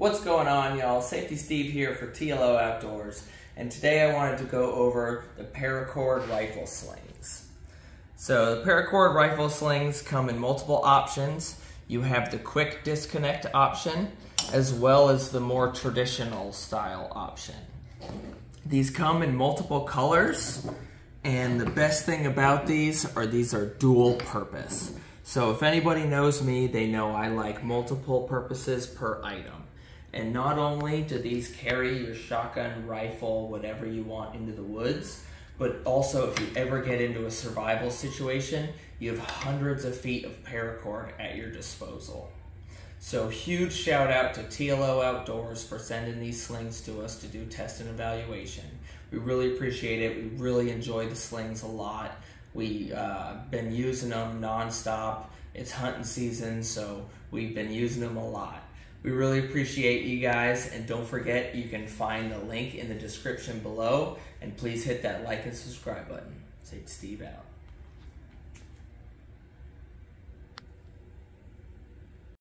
What's going on, y'all? Safety Steve here for TLO Outdoors, and today I wanted to go over the paracord rifle slings. So, the paracord rifle slings come in multiple options. You have the quick disconnect option, as well as the more traditional style option. These come in multiple colors, and the best thing about these are these are dual purpose. So if anybody knows me, they know I like multiple purposes per item. And not only do these carry your shotgun, rifle, whatever you want into the woods, but also if you ever get into a survival situation, you have hundreds of feet of paracord at your disposal. So huge shout out to TLO Outdoors for sending these slings to us to do test and evaluation. We really appreciate it. We really enjoy the slings a lot. We've uh, been using them nonstop. It's hunting season, so we've been using them a lot. We really appreciate you guys, and don't forget you can find the link in the description below, and please hit that like and subscribe button. Say Steve out.